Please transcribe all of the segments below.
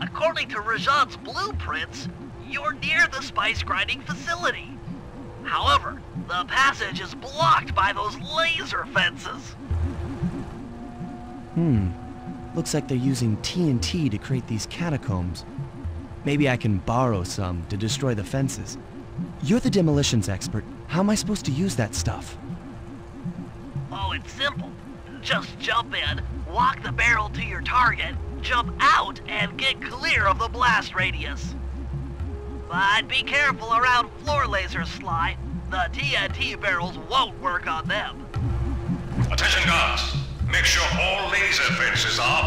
According to Rajan's blueprints, you're near the spice grinding facility. However, the passage is blocked by those laser fences. Hmm. Looks like they're using TNT to create these catacombs. Maybe I can borrow some to destroy the fences. You're the demolitions expert. How am I supposed to use that stuff? Oh, it's simple. Just jump in, walk the barrel to your target, jump out, and get clear of the blast radius. But be careful around floor lasers, Sly. The TNT barrels won't work on them. Attention guards. Make sure all laser fences are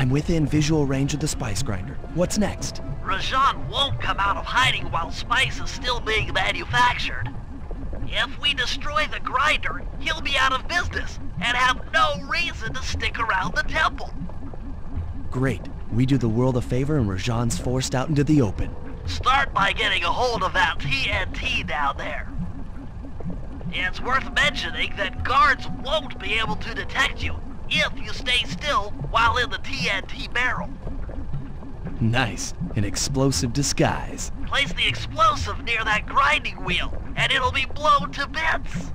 I'm within visual range of the spice grinder. What's next? Rajan won't come out of hiding while spice is still being manufactured. If we destroy the grinder, he'll be out of business and have no reason to stick around the temple. Great. We do the world a favor and Rajan's forced out into the open. Start by getting a hold of that TNT down there. It's worth mentioning that guards won't be able to detect you if you stay still while in the TNT barrel. Nice. An explosive disguise. Place the explosive near that grinding wheel, and it'll be blown to bits.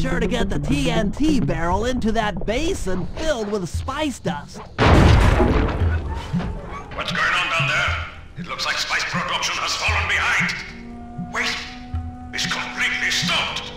sure to get the TNT barrel into that basin filled with spice dust. What's going on down there? It looks like spice production has fallen behind. Wait, it's completely stopped.